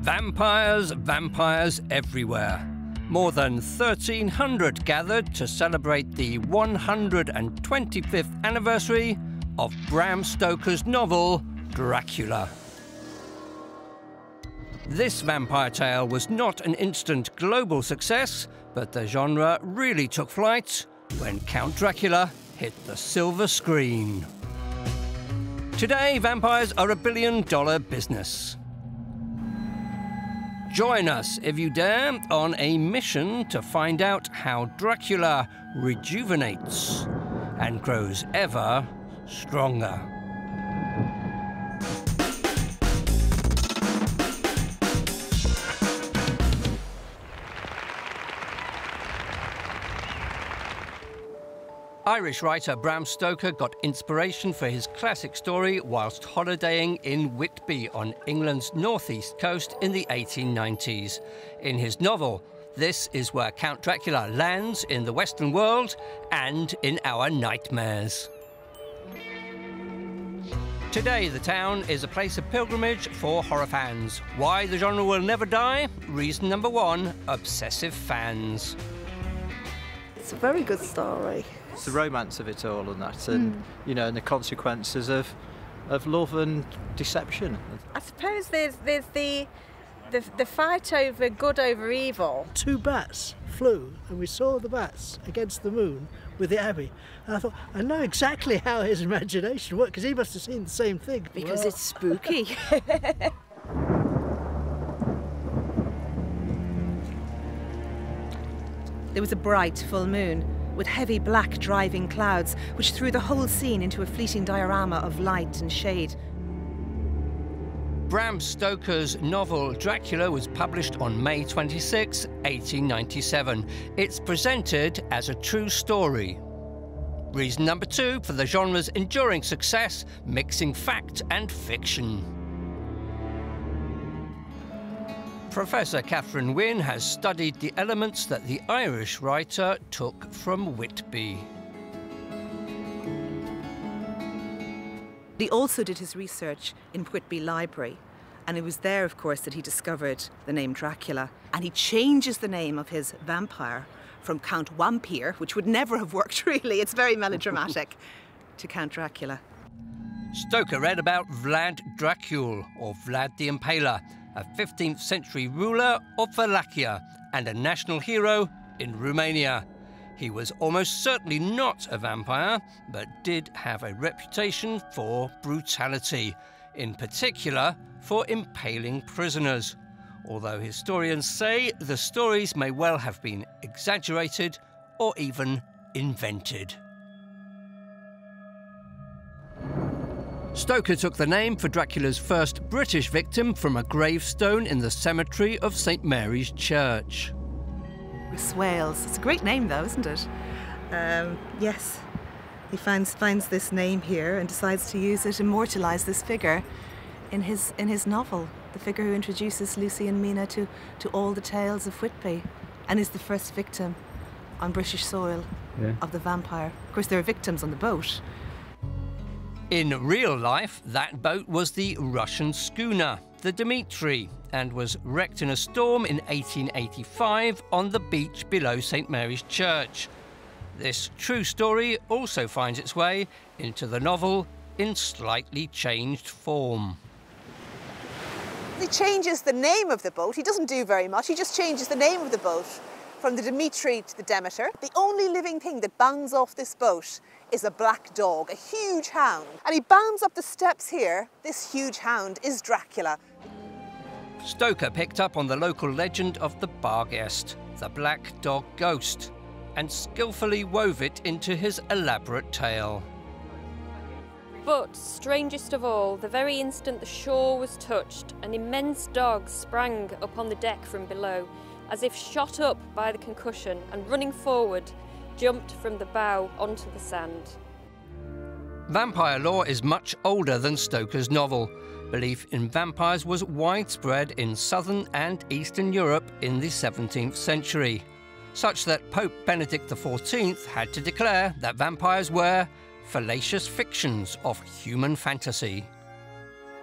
Vampires, vampires everywhere. More than 1,300 gathered to celebrate the 125th anniversary of Bram Stoker's novel, Dracula. This vampire tale was not an instant global success, but the genre really took flight when Count Dracula hit the silver screen. Today, vampires are a billion dollar business. Join us, if you dare, on a mission to find out how Dracula rejuvenates and grows ever stronger. Irish writer Bram Stoker got inspiration for his classic story whilst holidaying in Whitby on England's northeast coast in the 1890s. In his novel, this is where Count Dracula lands in the Western world and in our nightmares. Today, the town is a place of pilgrimage for horror fans. Why the genre will never die? Reason number one obsessive fans. It's a very good story. It's the romance of it all and that, and mm. you know, and the consequences of of love and deception. I suppose there's there's the the, the fight over good over evil. Two bats flew, and we saw the bats against the moon with the abbey. And I thought, I know exactly how his imagination worked because he must have seen the same thing. Because well. it's spooky. there was a bright full moon with heavy black driving clouds, which threw the whole scene into a fleeting diorama of light and shade. Bram Stoker's novel Dracula was published on May 26, 1897. It's presented as a true story. Reason number two for the genre's enduring success, mixing fact and fiction. Professor Catherine Wynne has studied the elements that the Irish writer took from Whitby. He also did his research in Whitby Library, and it was there, of course, that he discovered the name Dracula. And he changes the name of his vampire from Count Wampyr, which would never have worked really, it's very melodramatic, to Count Dracula. Stoker read about Vlad Dracul, or Vlad the Impaler, a 15th century ruler of Wallachia and a national hero in Romania. He was almost certainly not a vampire, but did have a reputation for brutality, in particular for impaling prisoners. Although historians say the stories may well have been exaggerated or even invented. Stoker took the name for Dracula's first British victim from a gravestone in the cemetery of St Mary's Church. Swales. It's a great name, though, isn't it? Um, yes. He finds finds this name here and decides to use it, immortalise this figure in his in his novel. The figure who introduces Lucy and Mina to, to all the tales of Whitby and is the first victim on British soil yeah. of the vampire. Of course, there are victims on the boat, in real life, that boat was the Russian schooner, the Dmitri, and was wrecked in a storm in 1885 on the beach below St Mary's Church. This true story also finds its way into the novel in slightly changed form. He changes the name of the boat. He doesn't do very much. He just changes the name of the boat from the Dimitri to the Demeter. The only living thing that bounds off this boat is a black dog, a huge hound. And he bounds up the steps here. This huge hound is Dracula. Stoker picked up on the local legend of the Barghest, the black dog ghost, and skillfully wove it into his elaborate tale. But, strangest of all, the very instant the shore was touched, an immense dog sprang upon the deck from below, as if shot up by the concussion, and running forward, jumped from the bow onto the sand. Vampire lore is much older than Stoker's novel. Belief in vampires was widespread in southern and eastern Europe in the 17th century, such that Pope Benedict XIV had to declare that vampires were fallacious fictions of human fantasy.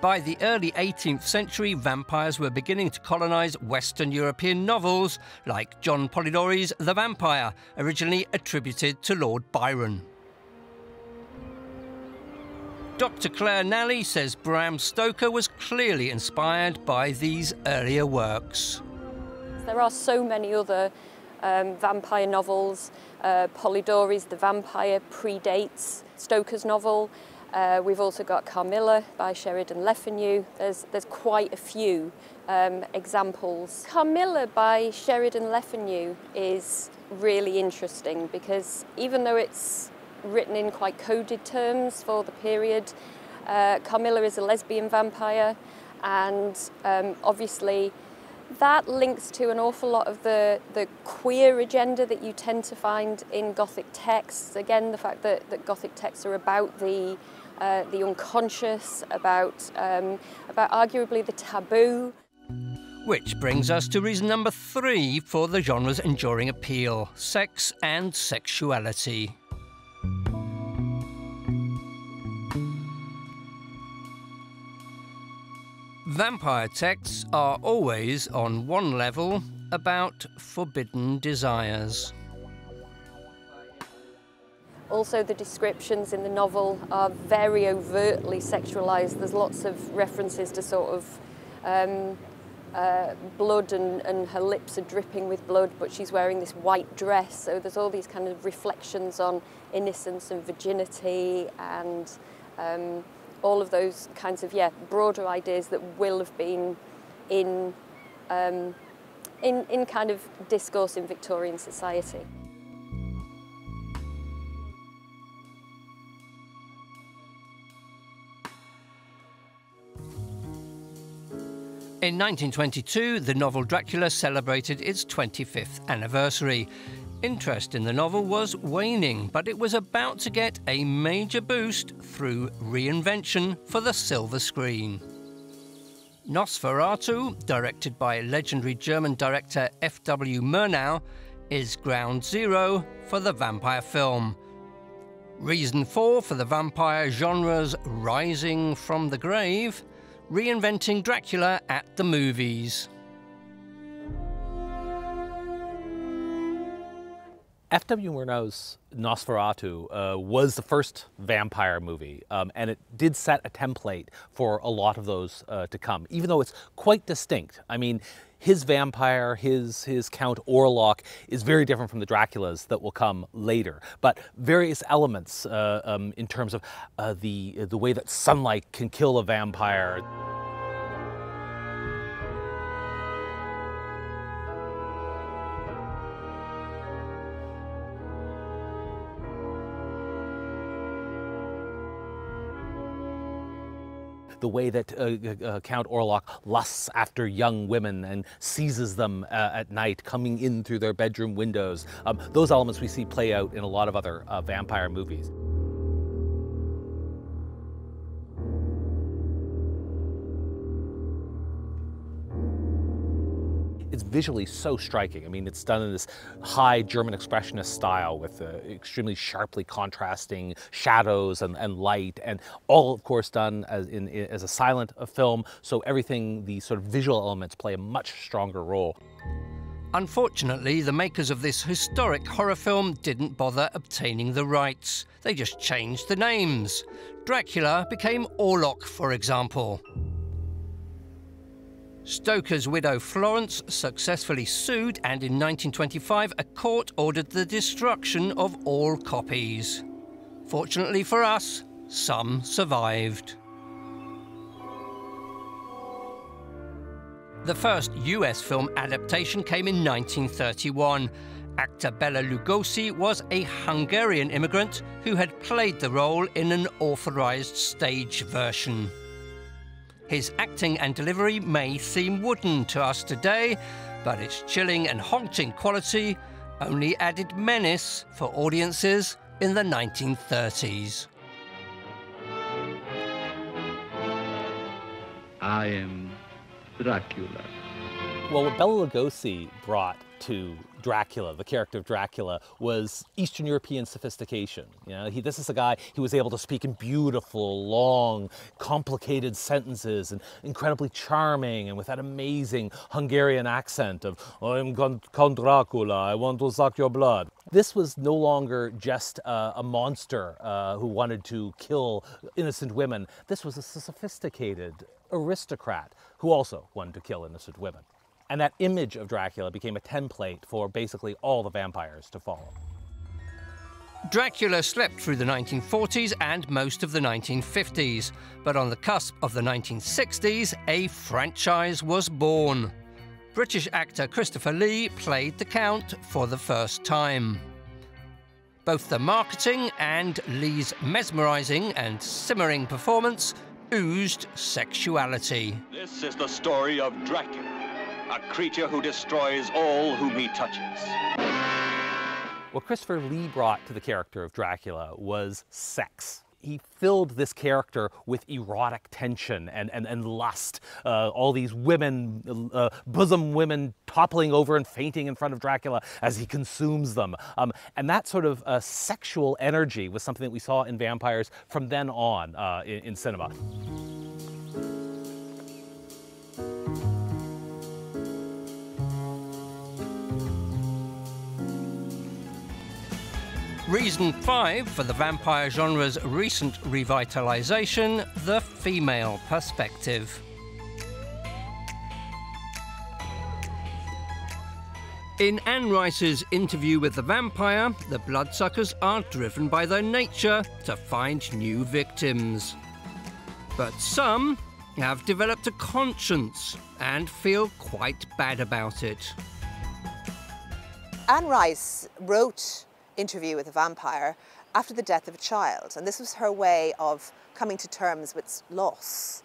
By the early 18th century, vampires were beginning to colonize Western European novels like John Polidori's The Vampire, originally attributed to Lord Byron. Dr. Claire Nally says Bram Stoker was clearly inspired by these earlier works. There are so many other um, vampire novels. Uh, Polidori's The Vampire predates Stoker's novel. Uh, we've also got Carmilla by Sheridan Le Fanu. There's, there's quite a few um, examples. Carmilla by Sheridan Le Fanu is really interesting because even though it's written in quite coded terms for the period. Uh, Carmilla is a lesbian vampire, and um, obviously that links to an awful lot of the, the queer agenda that you tend to find in Gothic texts. Again, the fact that, that Gothic texts are about the, uh, the unconscious, about, um, about arguably the taboo. Which brings us to reason number three for the genre's enduring appeal sex and sexuality. Vampire texts are always, on one level, about forbidden desires. Also, the descriptions in the novel are very overtly sexualized. There's lots of references to sort of um, uh, blood, and, and her lips are dripping with blood, but she's wearing this white dress. So, there's all these kind of reflections on innocence and virginity and. Um, all of those kinds of yeah broader ideas that will have been in um, in in kind of discourse in Victorian society. In 1922, the novel Dracula celebrated its 25th anniversary. Interest in the novel was waning, but it was about to get a major boost through reinvention for the silver screen. Nosferatu, directed by legendary German director F.W. Murnau, is ground zero for the vampire film. Reason 4 for the vampire genre's rising from the grave, reinventing Dracula at the movies. F.W. Murnau's Nosferatu uh, was the first vampire movie, um, and it did set a template for a lot of those uh, to come, even though it's quite distinct. I mean, his vampire, his, his Count Orlok, is very different from the Draculas that will come later. But various elements uh, um, in terms of uh, the, the way that sunlight can kill a vampire. The way that uh, uh, uh, Count Orlok lusts after young women and seizes them uh, at night, coming in through their bedroom windows. Um, those elements we see play out in a lot of other vampire movies. It's visually so striking. I mean, it's done in this high German expressionist style with uh, extremely sharply contrasting shadows and, and light, and all, of course, done as, in, as a silent film. So everything, the sort of visual elements play a much stronger role. Unfortunately, the makers of this historic horror film didn't bother obtaining the rights. They just changed the names. Dracula became Orlok, for example. Stoker's widow Florence successfully sued, and in 1925, a court ordered the destruction of all copies. Fortunately for us, some survived. The first US film adaptation came in 1931. Actor Bela Lugosi was a Hungarian immigrant who had played the role in an authorized stage version. His acting and delivery may seem wooden to us today, but its chilling and haunting quality only added menace for audiences in the 1930s. I am Dracula. Well, what Bela Lugosi brought to Dracula, the character of Dracula, was Eastern European sophistication. You know, he, this is a guy, he was able to speak in beautiful, long, complicated sentences and incredibly charming and with that amazing Hungarian accent of, I'm Count Dracula, I want to suck your blood. This was no longer just a monster uh, who wanted to kill innocent women. This was a sophisticated aristocrat who also wanted to kill innocent women. And that image of Dracula became a template for basically all the vampires to follow. Dracula slept through the 1940s and most of the 1950s, but on the cusp of the 1960s, a franchise was born. British actor Christopher Lee played the Count for the first time. Both the marketing and Lee's mesmerizing and simmering performance oozed sexuality. This is the story of Dracula a creature who destroys all whom he touches. What Christopher Lee brought to the character of Dracula was sex he filled this character with erotic tension and, and, and lust. Uh, all these women, uh, bosom women, toppling over and fainting in front of Dracula as he consumes them. Um, and that sort of uh, sexual energy was something that we saw in vampires from then on uh, in, in cinema. Reason 5 for the vampire genre's recent revitalization the female perspective. In Anne Rice's interview with the vampire, the bloodsuckers are driven by their nature to find new victims. But some have developed a conscience and feel quite bad about it. Anne Rice wrote interview with a vampire after the death of a child. And this was her way of coming to terms with loss.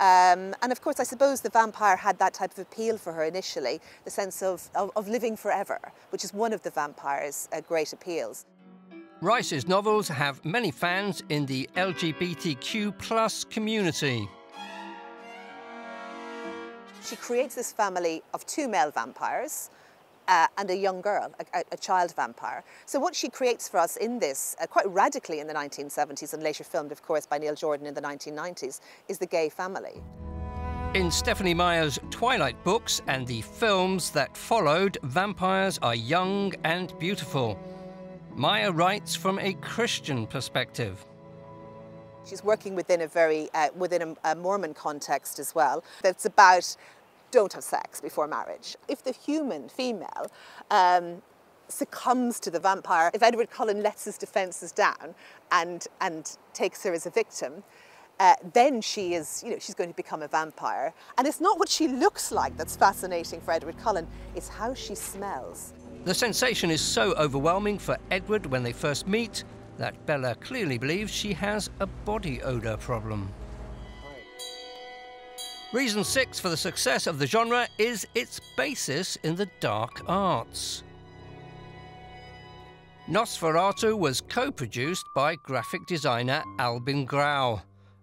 Um, and of course, I suppose the vampire had that type of appeal for her initially, the sense of, of, of living forever, which is one of the vampire's uh, great appeals. Rice's novels have many fans in the LGBTQ plus community. She creates this family of two male vampires, uh, and a young girl, a, a, child vampire. So what she creates for us in this, uh, quite radically in the 1970s and later filmed, of course, by Neil Jordan in the 1990s, is the gay family. In Stephenie Meyer's Twilight books and the films that followed, vampires are young and beautiful. Meyer writes from a Christian perspective. She's working within a very uh, within a, a Mormon context as well. That's about don't have sex before marriage. If the human female um, succumbs to the vampire, if Edward Cullen lets his defences down and, and takes her as a victim, uh, then she is, you know, she's going to become a vampire. And it's not what she looks like that's fascinating for Edward Cullen, it's how she smells. The sensation is so overwhelming for Edward when they first meet that Bella clearly believes she has a body odour problem. Reason six for the success of the genre is its basis in the dark arts. Nosferatu was co-produced by graphic designer Albin Grau,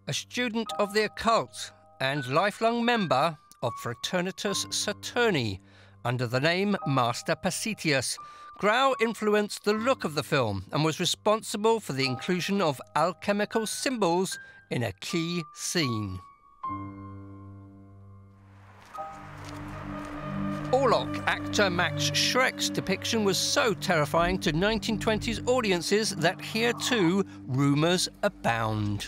a student of the occult and lifelong member of Fraternitas Saturni under the name Master Pacitius. Grau influenced the look of the film and was responsible for the inclusion of alchemical symbols in a key scene. Orlok actor Max Schreck's depiction was so terrifying to 1920s audiences that here too, rumours abound.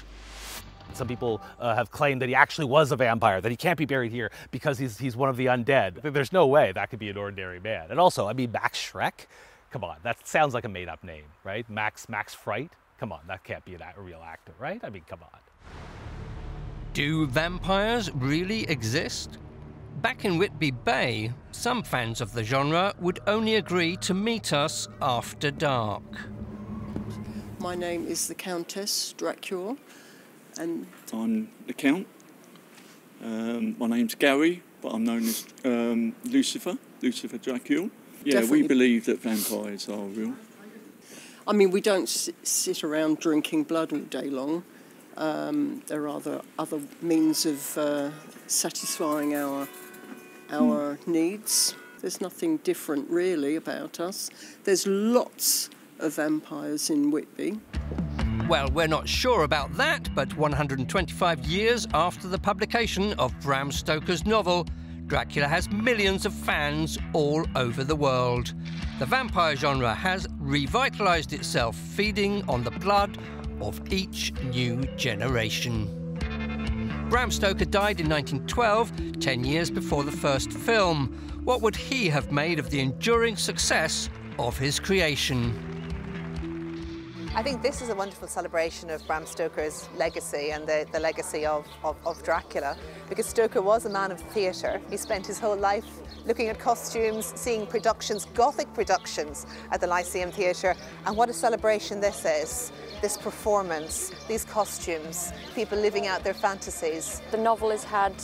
Some people uh, have claimed that he actually was a vampire, that he can't be buried here because he's, he's one of the undead. There's no way that could be an ordinary man. And also, I mean, Max Schreck? Come on, that sounds like a made up name, right? Max, Max Fright? Come on, that can't be a real actor, right? I mean, come on. Do vampires really exist? Back in Whitby Bay, some fans of the genre would only agree to meet us after dark. My name is the Countess Dracula, and I'm the Count. Um, my name's Gary, but I'm known as um, Lucifer, Lucifer Dracula. Yeah, Definitely. we believe that vampires are real. I mean, we don't sit around drinking blood all day long. Um, there are other, other means of uh, satisfying our our mm. needs. There's nothing different really about us. There's lots of vampires in Whitby. Well, we're not sure about that, but 125 years after the publication of Bram Stoker's novel, Dracula has millions of fans all over the world. The vampire genre has revitalized itself, feeding on the blood of each new generation. Bram Stoker died in 1912, 10 years before the first film. What would he have made of the enduring success of his creation? I think this is a wonderful celebration of Bram Stoker's legacy and the, the legacy of, of, of Dracula because Stoker was a man of theatre. He spent his whole life looking at costumes, seeing productions, Gothic productions at the Lyceum Theatre. And what a celebration this is this performance, these costumes, people living out their fantasies. The novel has had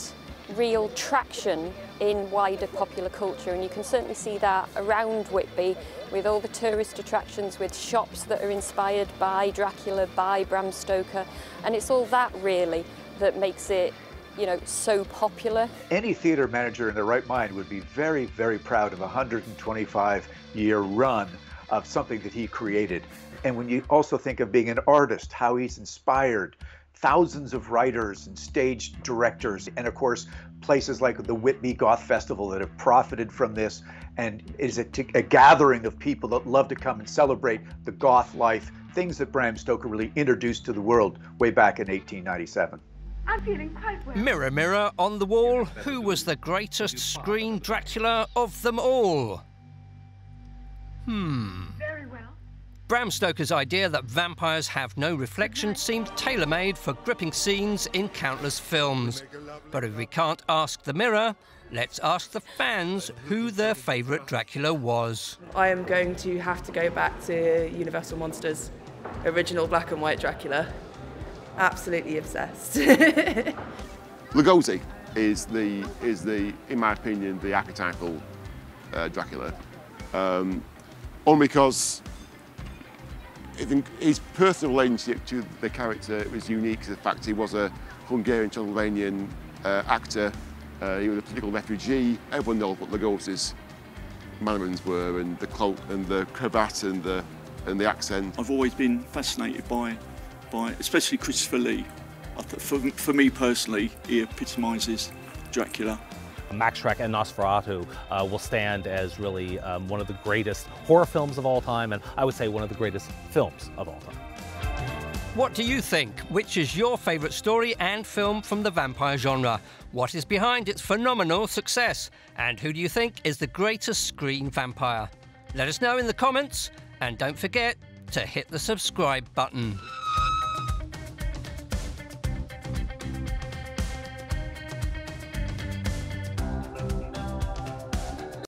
real traction in wider popular culture and you can certainly see that around Whitby with all the tourist attractions with shops that are inspired by Dracula, by Bram Stoker and it's all that really that makes it you know so popular. Any theatre manager in their right mind would be very very proud of a 125 year run of something that he created. And when you also think of being an artist, how he's inspired thousands of writers and stage directors, and of course, places like the Whitby Goth Festival that have profited from this and is a, a gathering of people that love to come and celebrate the goth life, things that Bram Stoker really introduced to the world way back in 1897. I'm feeling quite well. Mirror, mirror on the wall, who was the greatest screen Dracula of them all? Hmm. Bram Stoker's idea that vampires have no reflection seemed tailor made for gripping scenes in countless films. But if we can't ask the mirror, let's ask the fans who their favourite Dracula was. I am going to have to go back to Universal Monsters, original black and white Dracula. Absolutely obsessed. Lugosi is the, is the, in my opinion, the archetypal uh, Dracula. Um, only because his personal relationship to the character was unique. The fact he was a Hungarian Transylvanian uh, actor, uh, he was a political refugee. Everyone knows what Lugosi's mannerings were, and the cloak, and the cravat, and the and the accent. I've always been fascinated by, by especially Christopher Lee. For, for me personally, he epitomises Dracula. Max Schreck and Nosferatu uh, will stand as really um, one of the greatest horror films of all time, and I would say one of the greatest films of all time. What do you think? Which is your favourite story and film from the vampire genre? What is behind its phenomenal success? And who do you think is the greatest screen vampire? Let us know in the comments, and don't forget to hit the subscribe button.